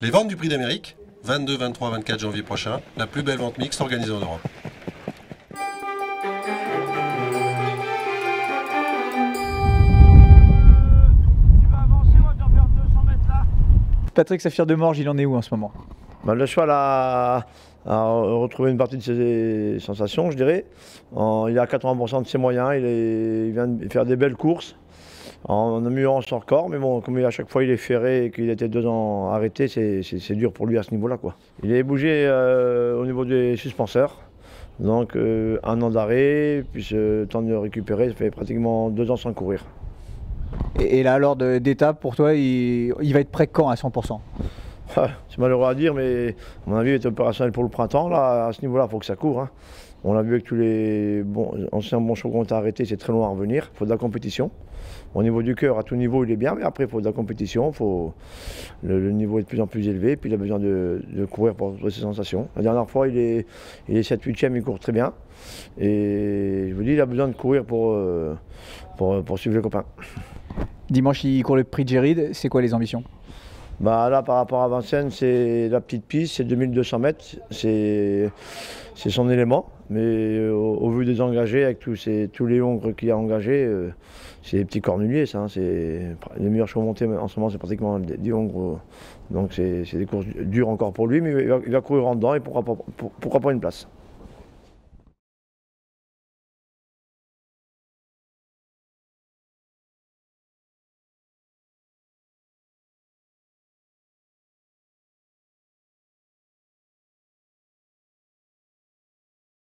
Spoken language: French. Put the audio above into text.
Les ventes du prix d'Amérique, 22, 23, 24 janvier prochain, la plus belle vente mixte organisée en Europe. Patrick Saphir de Morge, il en est où en ce moment? Bah, Le cheval a, retrouvé une partie de ses sensations, je dirais. il a 80% de ses moyens, il, vient de faire des belles courses en améliorant son record. Mais bon, comme à chaque fois il est ferré et qu'il était deux ans arrêté, c'est dur pour lui à ce niveau-là. Il est bougé euh, au niveau des suspenseurs. Donc euh, un an d'arrêt, puis le temps de récupérer, ça fait pratiquement deux ans sans courir. Et, là, alors d'étape, pour toi, il, va être prêt quand à 100% ah, C'est malheureux à dire, mais à mon avis, est opérationnel pour le printemps. Là, à ce niveau-là, il faut que ça court. Hein. On l'a vu avec tous les bons, anciens bons qu'on a arrêtés, c'est très loin à revenir. Il faut de la compétition. Au niveau du cœur, à tout niveau, il est bien, mais après, il faut de la compétition. Faut... Le, niveau est de plus en plus élevé, puis il a besoin de, courir pour retrouver ses sensations. La dernière fois, il est, il est 7-8e, il court très bien. Et je vous dis, il a besoin de courir pour, euh, pour suivre les copains. Dimanche, il court le prix de Géride. C'est quoi les ambitions? Bah là, par rapport à Vincennes, c'est la petite piste, c'est 2200 mètres, c'est son élément. Mais euh, au, vu des engagés, avec tous, ces, tous les hongres qu'il a engagés, euh, c'est des petits cornuliers, ça. Hein. les meilleurs chevaux montés en ce moment, c'est pratiquement des, hongres. Donc c'est des courses dures encore pour lui, mais il va, courir en dedans et pourquoi pourquoi pas une place.